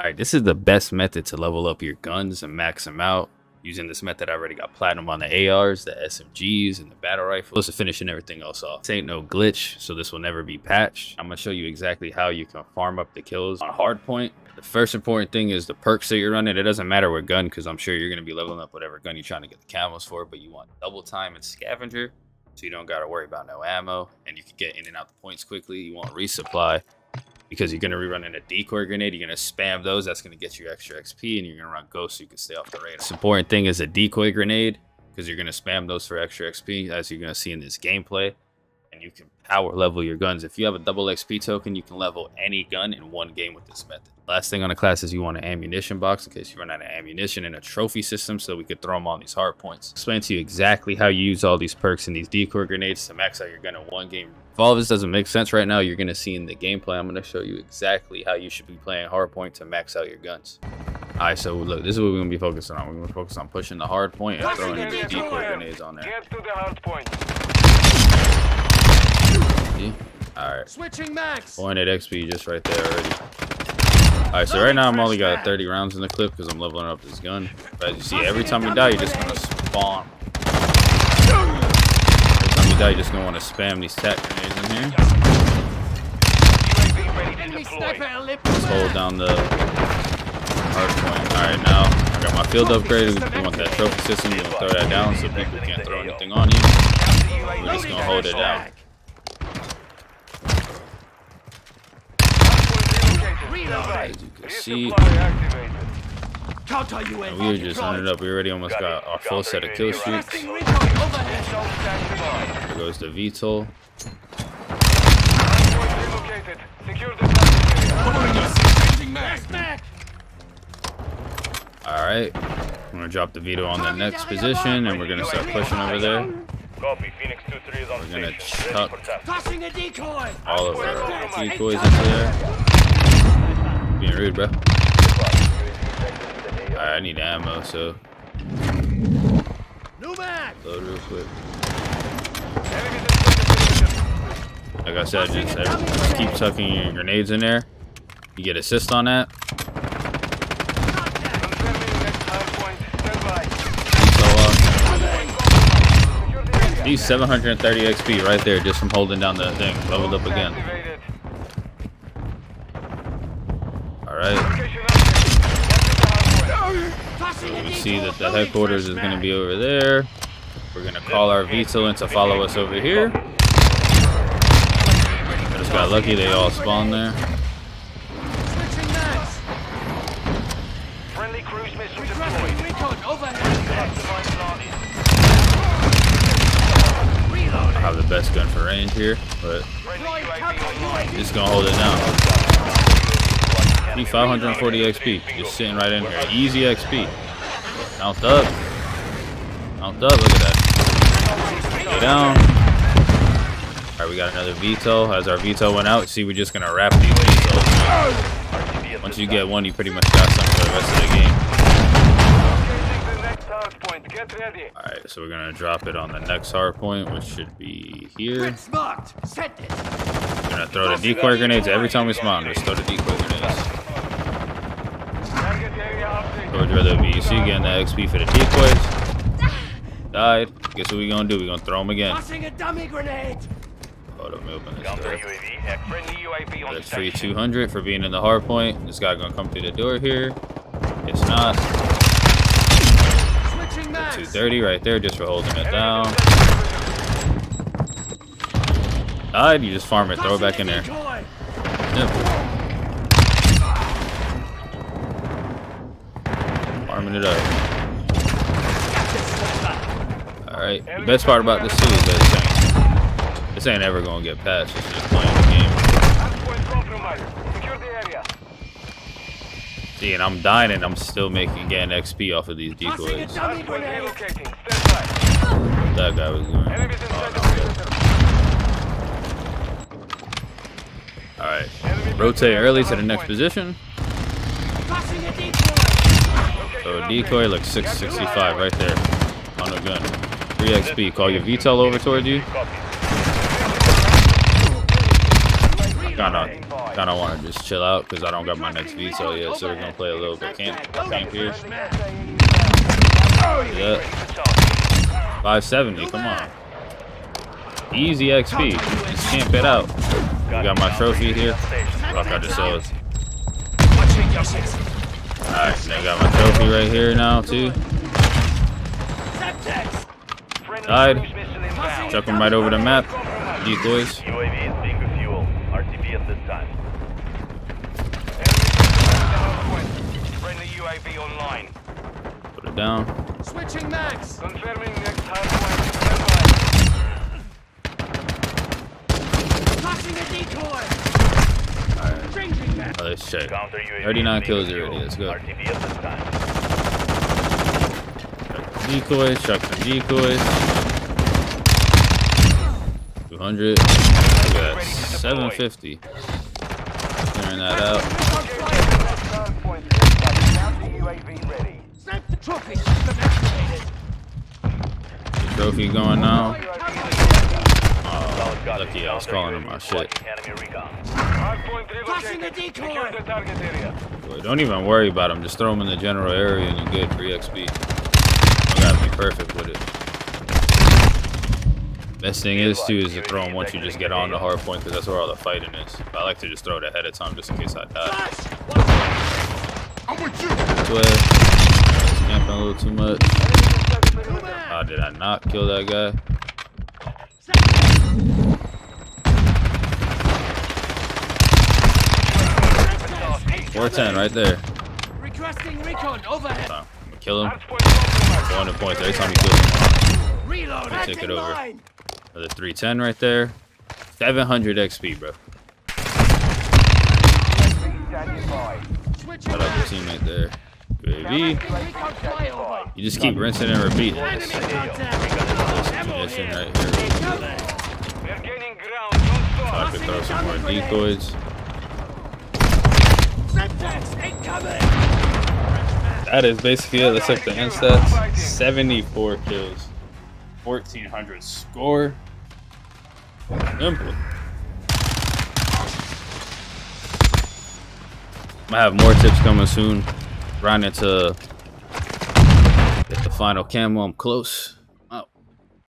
Alright, this is the best method to level up your guns and max them out. Using this method, I already got platinum on the ARs, the SMGs, and the battle rifle. Close to finishing everything else off. This ain't no glitch, so this will never be patched. I'm to show you exactly how you can farm up the kills on hardpoint. The first important thing is the perks that you're running. It doesn't matter what gun, because I'm sure you're to be leveling up whatever gun you're trying to get the camos for, but you want double time and scavenger, so you don't got to worry about no ammo, and you can get in and out the points quickly. You want resupply, because you're going to be running a decoy grenade. You're going to spam those. That's going to get you extra XP, and you're going to run ghosts so you can stay off the radar. The important thing is a decoy grenade, because you're going to spam those for extra XP, as you're going to see in this gameplay. And you can power level your guns. If you have a double XP token, you can level any gun in one game with this method. Last thing on the class is you want an ammunition box in case you run out of ammunition and a trophy system so we could throw them on these hard points. Explain to you exactly how you use all these perks and these decoy grenades to max out your gun in one game If all this doesn't make sense right now, you're going to see in the gameplay, I'm going to show you exactly how you should be playing hard hardpoint to max out your guns. Alright, so look, this is what we're going to be focusing on. We're going to focus on pushing the hard point and throwing these decoy grenades on there. Get to the hard point. See? Alright. Switching max. Point at XP just right there already. Alright, so right now I'm only got 30 rounds in the clip because I'm leveling up this gun. But as you see, every time you die, you're just to spawn guy just gonna want to spam these tech grenades in here. Just hold down the hard point. Alright, now I got my field upgraded. We want that trophy system. You're gonna throw that down so people can't throw anything on you. We're just gonna hold it down. As you can see, and we were just running up. We already almost got our full set of kill streaks. There goes the VTOL. Alright. I'm gonna drop the VTOL on the next position and we're gonna start pushing over there. We're gonna chuck all of our decoys into there. Being rude, bro. I need ammo, so. New mag. Load real quick. Like I said, just, just keep tucking your grenades in there. You get assist on that. So, uh, these 730 XP right there just from holding down the thing. Leveled up again. Alright. So we see that the headquarters is going to be over there. We're going to call our VTOL in to follow us over here. I just got lucky they all spawned there. I have the best gun for range here, but just gonna hold it down. 540 XP. Just sitting right in here. Easy XP. Mount up. Mount up. Look at that. Go down. Alright, we got another VTOL. As our VTOL went out, see, we're just going to wrap these VTOLs. Once you get one, you pretty much got some for the rest of the game. Alright, so we're going to drop it on the next hard point, which should be here. We're going to throw the decoy grenades every time we spawn. Just throw the decoy grenades. Or would rather be you see getting the XP for the decoys. Died. Guess what we gonna do? We gonna throw them again. a dummy grenade. Hold up, open this door. That's free 200 for being in the hard point. This guy gonna come through the door here. It's not. 230 right there just for holding it down. Died. You just farm it. Throw it back in there. Simple. Farming it up. Alright. The best part about this too is that this ain't, this ain't ever gonna get past. It's just playing the game. See, and I'm dying and I'm still making getting XP off of these decoys. That guy was doing. Oh, Alright. Rotate early to the next position. So decoy looks 665 right there on the gun. 3 XP. Call your VTOL over towards you. Kinda, kind of want to just chill out because I don't got my next V. So yeah, so we're gonna play a little bit camp, camp here. Yeah, 570. Come on, easy XP. Just camp it out. We got my trophy here. Fuck, I just saw it. Alright, I got my trophy right here now too. Died. Chuck him right over the map. Decoys. UAV is being refueled. RTB at this time. Friendly UAV online. Put it down. Switching mags. Confirming next hardpoint standby. Tossing a decoy. Changing mag. Oh, let's check. Counter UAV 39 kills being already. Let's go. RTB at this time. Decoys. Chuck some decoys. 200. Look at that. 750. Clearing that out. Hardpoint standby. Counter UAV ready. Snap the trophy system activated. The trophy going now. Solid copy. Oh, lucky I was calling him my shit. Enemy recon. Hardpoint Tossing relocated. a decoy. Secure the target area. Boy, don't even worry about them. Just throw them in the general area and you're good for EXP. You gotta be perfect with it. Best thing is too is to throw them once you just get on the hard point because that's where all the fighting is. I like to just throw it ahead of time just in case I die. Flash. I'm with you. This way. Camping a little too much. How did I not kill that guy? Four ten right there. Requesting recon overhead. I'm gonna kill him. Hardpoint compromised. Going to points every time he kills him. Reload. Take it over. Another 310 right there. 700 XP, bro. Standing by. Switching Shout out mags. teammate there. UAV. You just keep rinsing and repeating this. contact. Ammo Munition here. right here. Incoming. We're gaining ground. Don't I stop. could throw some more decoys. That is basically it. Let's check the end stats. 74 kills. 1400 score. Simple. I have more tips coming soon. Grinding to get the final camo. I'm close.